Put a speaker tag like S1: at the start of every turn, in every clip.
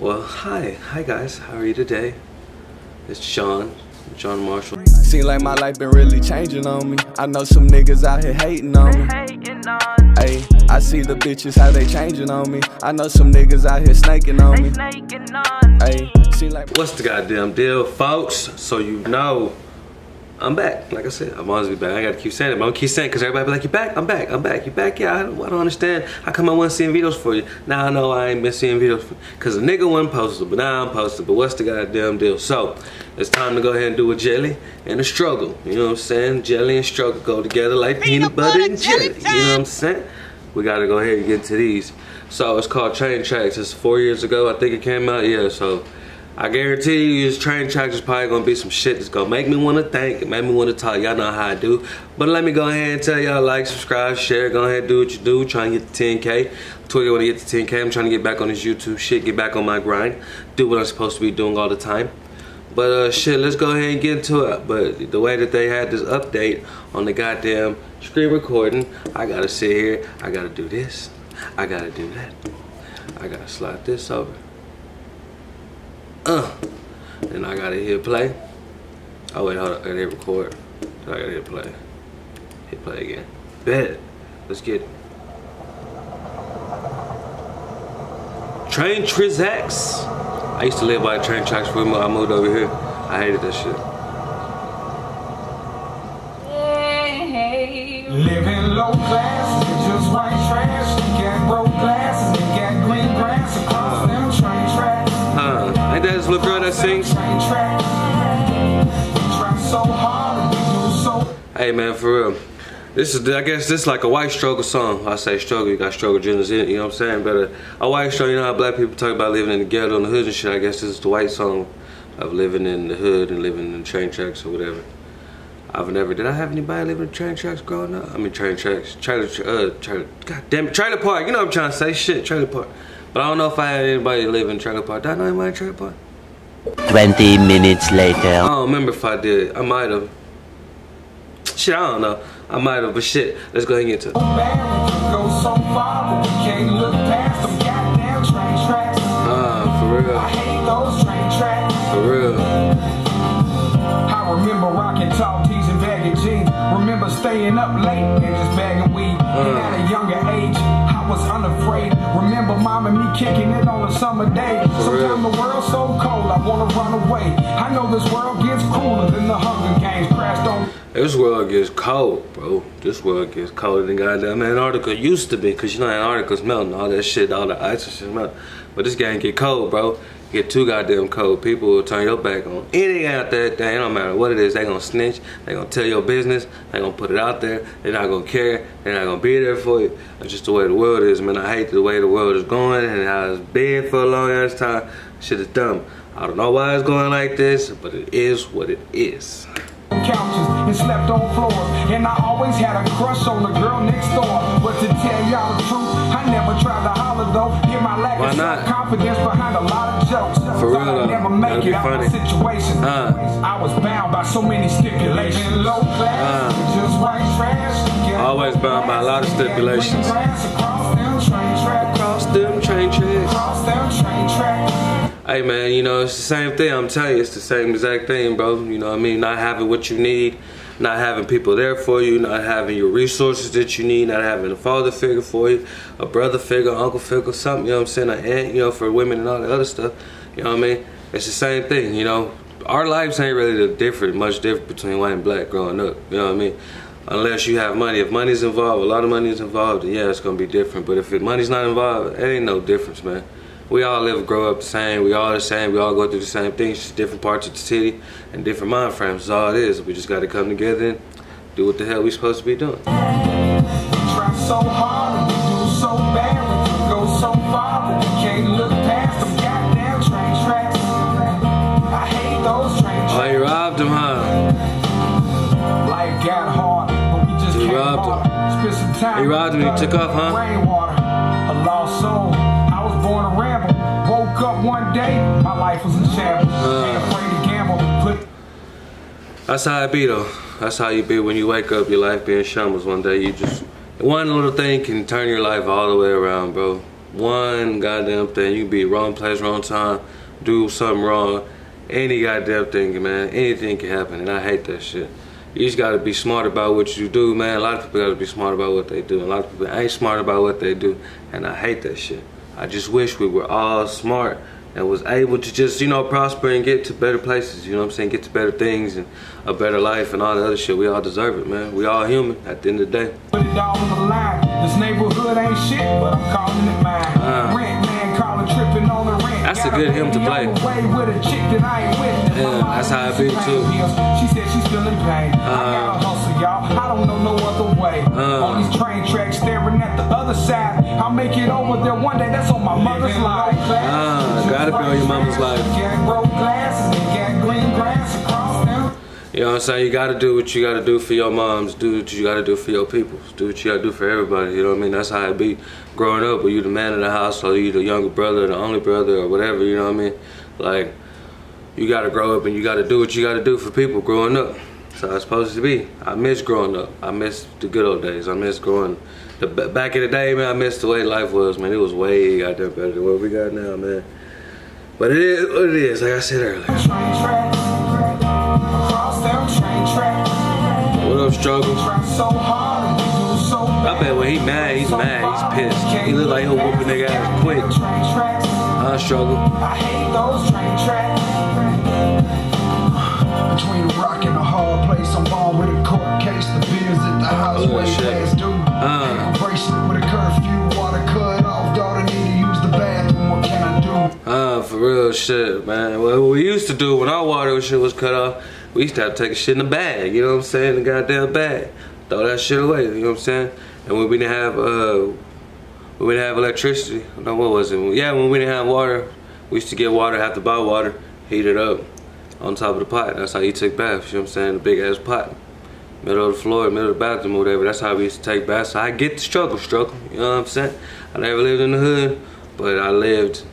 S1: Well, hi. Hi, guys. How are you today? It's Sean, John Marshall.
S2: Seem like my life been really changing on me. I know some niggas out here hating on me. Hey, I see the bitches how they changing on me. I know some niggas out here snaking on me. Hey, seem like
S1: What's the goddamn deal, folks? So you know, I'm back. Like I said, I'm always be back. I gotta keep saying it, but I'm gonna keep saying because everybody be like, you back? I'm back. I'm back. You back? Yeah, I don't, I don't understand. How come I wasn't seeing videos for you? Now I know I ain't been seeing videos for Because a nigga wasn't posted, but now I'm posted. But what's the goddamn deal? So, it's time to go ahead and do a jelly and a struggle. You know what I'm saying? Jelly and struggle go together like peanut, butter and jelly. You know what I'm saying? We gotta go ahead and get to these. So, it's called Train Tracks. It's four years ago, I think it came out. Yeah, so I guarantee you, this train track is probably gonna be some shit that's gonna make me wanna think, make me wanna talk. Y'all know how I do. But let me go ahead and tell y'all like, subscribe, share, go ahead do what you do. Trying to get to 10K. Twigga wanna get to 10K. I'm trying to get back on this YouTube shit, get back on my grind, do what I'm supposed to be doing all the time. But uh, shit, let's go ahead and get into it. But the way that they had this update on the goddamn screen recording, I gotta sit here, I gotta do this, I gotta do that. I gotta slide this over. Uh. Then I gotta hit play. Oh wait, hold up, I gotta hit record. Then I gotta hit play. Hit play again. Bet. Let's get it. Train Trizax. I used to live by train tracks before I moved over here. I hated that shit.
S3: So
S1: Hey man, for real. This is, I guess, this is like a white struggle song. I say struggle, you got struggle Jennings in it, you know what I'm saying? But a, a white struggle, you know how black people talk about living in the ghetto and the hood and shit. I guess this is the white song of living in the hood and living in train tracks or whatever. I've never, did I have anybody living in train tracks growing up? I mean, train tracks, trailer, uh, trailer, god damn it, trailer park. You know what I'm trying to say, shit, trailer park. But I don't know if I had anybody living in trailer park. Did I know anybody in trailer park?
S4: 20 minutes later.
S1: I don't remember if I did. I might have. Shit, I don't know. I might have, but shit, let's go ahead and get to it.
S3: bad. We can go so far, but we can't look past them goddamn train tracks.
S1: Ah, for
S3: I
S1: real,
S3: hate those train tracks.
S1: for real.
S3: I remember rocking tall tees and baggy jeans. Remember staying up late and just bagging weed. And at a younger age, I was unafraid. Remember mom and me kicking it on a summer day. Sometimes the world's so cold, I wanna run away. I know this world gets cooler than the Hunger Games crashed on.
S1: This world gets cold, bro. This world gets colder than goddamn Antarctica used to be, cause you know Antarctica's melting, all that shit, all the ice and shit melt. But this game get cold, bro. Get too goddamn cold. People will turn your back on anything out there. They don't matter what it is. They gonna snitch. They gonna tell your business. They gonna put it out there. They're not gonna care. They're not gonna be there for you. That's just the way the world is, man. I hate the way the world is going and how it's been for a long ass time. Shit is dumb. I don't know why it's going like this, but it is what it is.
S3: Couches and slept on floors. And I always had a crush on the girl next door. But to tell y'all the truth, I never tried to holler though. Get my lack
S1: Why
S3: of
S1: not?
S3: self-confidence behind a lot of jokes.
S1: For real, though.
S3: never make it out of.
S1: Uh.
S3: I was bound by so many stipulations. Low class,
S1: Uh.
S3: just white trash.
S1: Always bound by a lot of stipulations. Hey man, you know, it's the same thing. I'm telling you, it's the same exact thing, bro. You know I mean? Not having what you need, not having people there for you, not having your resources that you need, not having a father figure for you, a brother figure, uncle figure, something, you know what I'm saying? An aunt, you know, for women and all the other stuff. You know what I mean? It's the same thing, you know. Our lives ain't really different, much different between white and black growing up. You know what I mean? Unless you have money. If money's involved, a lot of money is involved, yeah, it's gonna be different. But if money's not involved, it ain't no difference, man. We all live, grow up the same. We all the same. We all go through the same things. Just different parts of the city and different mind frames. That's all it is. We just got to come together and do what the hell we supposed to be doing.
S3: Try so hard, we do so bad, we can go so far, but we can't look past them goddamn train tracks. I hate those train
S1: Oh, robbed him, huh?
S3: Life got hard, but we just can't
S1: robbed
S3: bother. Spent some time.
S1: You robbed him, you took off, huh?
S3: One day, my life was in shambles.
S1: Uh.
S3: Ain't afraid to gamble. Put
S1: That's how it be, though. That's how you be when you wake up, your life being shambles one day. You just, one little thing can turn your life all the way around, bro. one goddamn thing. You can be wrong place, wrong time, do something wrong. Any goddamn thing, man. Anything can happen, and I hate that shit. You just gotta be smart about what you do, man. A lot of people gotta be smart about what they do. A lot of people ain't smart about what they do, and I hate that shit. I just wish we were all smart and was able to just, you know, prosper and get to better places, you know what I'm saying? Get to better things and a better life and all the other shit. We all deserve it, man. We all human at the end of the day.
S3: Put it all on the line. This neighborhood ain't shit, but I'm calling it that I ain't with.
S1: Yeah, that's how it be,
S3: to
S1: too.
S3: She said she's feeling pain. I hustle, y'all. I don't know no other way. On these train tracks, staring at the other side. I'll make it over there one day. That's on my mother's life.
S1: Ah, gotta be on your mama's life. You know what I'm saying? You gotta do what you gotta do for your moms. Do what you gotta do for your people. Do what you gotta do for everybody. You know what I mean? That's how it be growing up. Were you the man of the house or you the younger brother, the only brother or whatever, you know what I mean? Like, you gotta grow up and you gotta do what you gotta do for people growing up. So it's supposed to be. I miss growing up. I miss the good old days. I miss growing. The back in the day, man. I miss the way life was, man. It was way goddamn better than what we got now, man. But it is what it is. Like I said earlier.
S3: Bad.
S1: I bet when he mad, he's mad. He's pissed. He look like he'll whoop a nigga ass quick. I struggle.
S3: I hate those train tracks. Between a rock and a hard place, I'm born with a court case. The bills at the house
S1: Oh,
S3: way
S1: shit.
S3: past due.
S1: Uh.
S3: Bracelet with a curfew, water cut off. Daughter need to use the bathroom. What can I do?
S1: Ah, for real shit, man. What we used to do when our water shit was cut off, we used to have to take shit in a bag, you know what I'm saying? The goddamn bag. Throw that shit away, you know what I'm saying? And when we didn't have uh when we didn't have electricity, no what was it? Yeah, when we didn't have water, we used to get water, have to buy water, heat it up on top of the pot. That's how you took baths, you know what I'm saying? The big ass pot. Middle of the floor, middle of the bathroom whatever. That's how we used to take baths. So I get the struggle, struggle. You know what I'm saying? I never lived in the hood, but I lived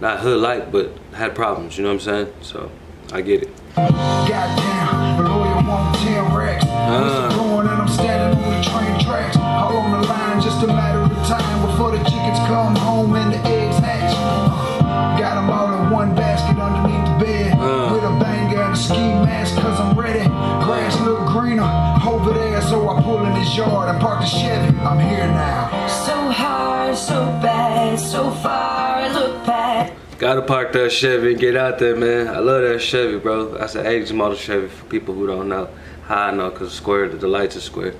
S1: not hood like, but had problems, you know what I'm saying? So I get it.
S3: Goddamn, the lawyer want 10 racks.
S1: Uh.
S3: What's going and I'm standing on the train tracks. All on the line, just a matter of time before the chickens come home and the eggs hatch. Uh, Got them all in one basket underneath the bed.
S1: Uh.
S3: With a banger and a ski mask, cause I'm ready. Grass look greener over there, so I pull in his yard and park the Chevy. I'm here now.
S5: So hard, so bad, so far, I look back.
S1: Gotta park that Chevy and get out there, man. I love that Chevy, bro. That's an 80s model Chevy for people who don't know. How I know, cause square, the lights are square.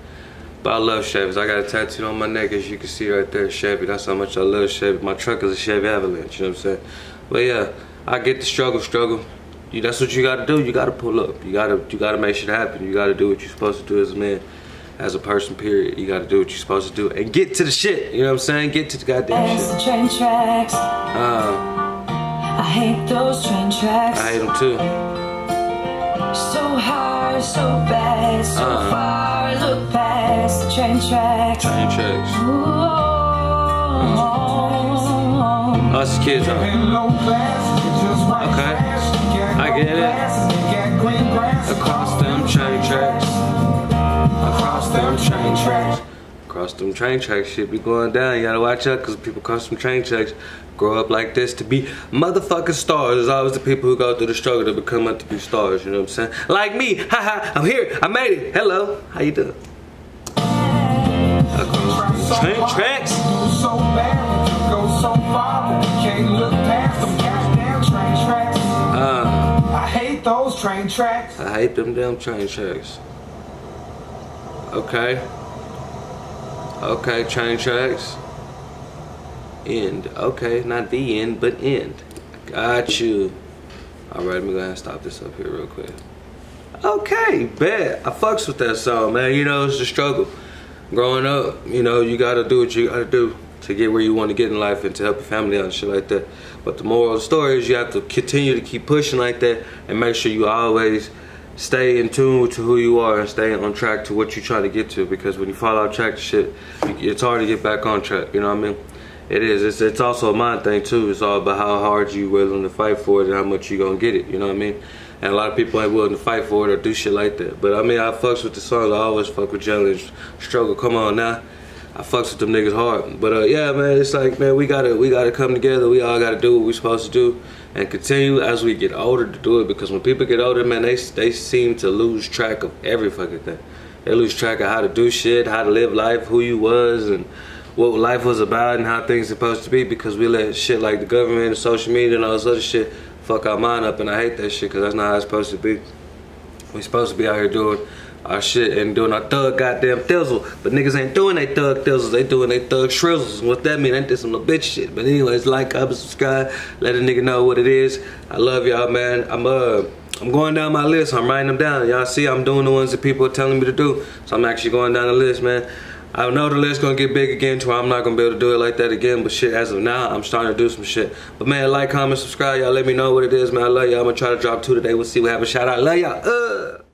S1: But I love Chevys. I got a tattoo on my neck, as you can see right there, Chevy. That's how much I love Chevy. My truck is a Chevy Avalanche, you know what I'm saying? But yeah, I get the struggle, struggle. You, that's what you gotta do. You gotta pull up. You gotta, you gotta make shit happen. You gotta do what you're supposed to do as a man, as a person. Period. You gotta do what you're supposed to do and get to the shit. You know what I'm saying? Get to the goddamn shit.
S5: the train tracks.
S1: Uh,
S5: I hate those train tracks.
S1: I hate them too.
S5: So hard, so bad, so
S1: Uh.
S5: far, look past the train tracks.
S1: Train tracks.
S5: Ooh.
S1: Us kids are.
S3: In low class, just right
S1: Okay. I get it.
S3: glasses, they got green grass
S1: Across them train tracks.
S3: Across them train tracks.
S1: Across them train tracks, shit be going down. You gotta watch out, cause people cross them train tracks grow up like this to be motherfucking stars. There's always the people who go through the struggle to become up to be stars. You know what I'm saying? Like me, haha. I'm here. I made it. Hello. How you doing? Train tracks.
S3: So bad, go so far, can't look past them goddamn train tracks.
S1: Uh,
S3: I hate those train tracks.
S1: I hate them damn train tracks. Okay. Okay, train tracks. End. Okay, not the end, but end. Got you. Alright, let me go ahead and stop this up here real quick. Okay, bet. I fucks with that song, man. You know, it's the struggle. Growing up, you know, you gotta do what you gotta do to get where you want to get in life and to help your family out and shit like that. But the moral of the story is you have to continue to keep pushing like that and make sure you always stay in tune to who you are and stay on track to what you're trying to get to because when you fall off track shit, it's hard to get back on track, you know what I mean? It is. It's, it's also a mind thing too. It's all about how hard you willing to fight for it and how much you gonna get it. You know what I mean? And a lot of people ain't willing to fight for it or do shit like that. But I mean, I fucks with the songs. I always fuck with Jelly Struggle. Come on now. I fucks with them niggas hard. But uh, yeah, man, it's like man, we gotta we gotta come together. We all gotta do what we supposed to do and continue as we get older to do it. Because when people get older, man, they they seem to lose track of every fucking thing. They lose track of how to do shit, how to live life, who you was, and what life was about, and how things supposed to be. Because we let shit like the government and social media and all this other shit fuck our mind up, and I hate that shit. Because that's not how it's supposed to be. We supposed to be out here doing our shit and doing our thug goddamn thizzle. But niggas ain't doing they thug thizzles, they doing they thug shrizzles. What that mean? They did some little bitch shit. But anyways, like, up, subscribe. Let a nigga know what it is. I love y'all, man. I'm uh I'm going down my list. I'm writing them down. Y'all see I'm doing the ones that people are telling me to do. So I'm actually going down the list, man. I know the list gonna get big again to where I'm not gonna be able to do it like that again, but shit, as of now, I'm starting to do some shit. But man, like, comment, subscribe, y'all let me know what it is, man. I love y'all. I'm gonna try to drop two today. We'll see what happens. Shout out, love y'all. Uh.